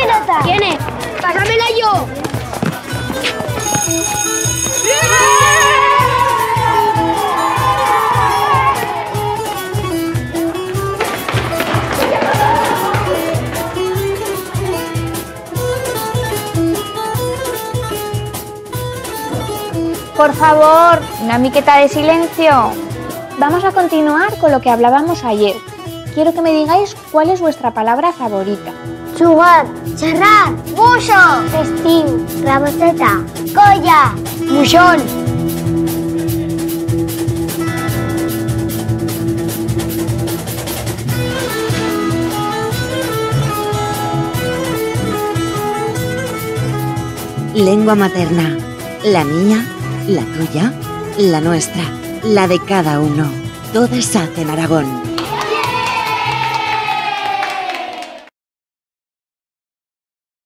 pelota! ¿Quién es? ¡Pásamela yo! Por favor, una miqueta de silencio. Vamos a continuar con lo que hablábamos ayer. Quiero que me digáis cuál es vuestra palabra favorita. Jugar, xerrar, buixo, festiu, raboseta, colla, moixón. Lengua materna. La mía, la tuya, la nuestra, la de cada uno. Todas hacen Aragón.